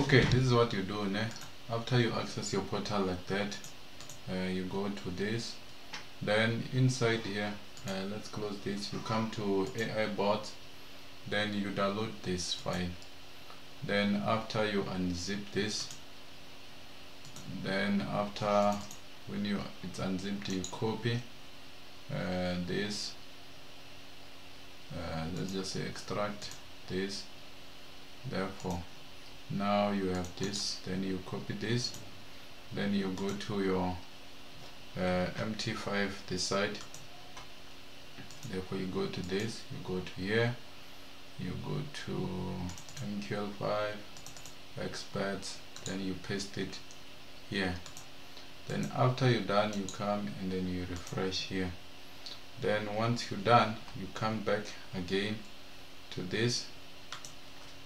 okay this is what you do ne? after you access your portal like that uh, you go to this. Then inside here uh, let's close this. You come to AI bot then you download this file. Then after you unzip this then after when you it's unzipped you copy uh, this. Uh, let's just say extract this. Therefore now you have this then you copy this then you go to your uh, mt5 this therefore you go to this you go to here you go to mql5 experts then you paste it here. Then after you're done you come and then you refresh here. Then once you're done you come back again to this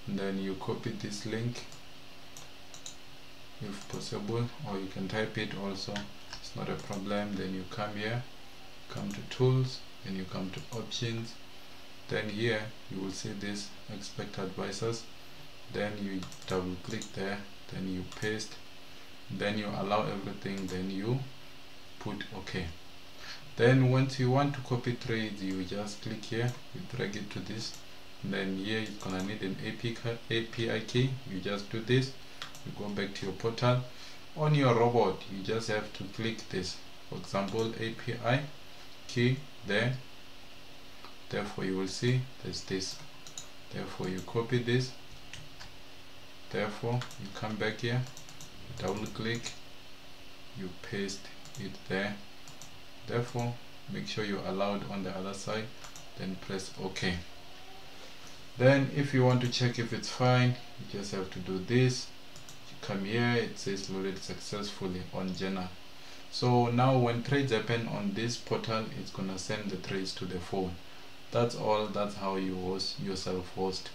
then you copy this link if possible or you can type it also. It's not a problem. Then you come here come to tools then you come to options. Then here you will see this expert advisors. Then you double click there then you paste. Then you allow everything then you put ok. Then once you want to copy trades you just click here you drag it to this then here you're gonna need an API, API key. You just do this. You go back to your portal. On your robot you just have to click this. For example API key there. Therefore you will see there's this. Therefore you copy this. Therefore you come back here. Double click. You paste it there. Therefore make sure you allow it on the other side. Then press ok then if you want to check if it's fine you just have to do this. You come here it says loaded successfully on journal so now when trades happen on this portal it's gonna send the trades to the phone. That's all that's how you host yourself host